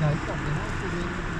อย่าง有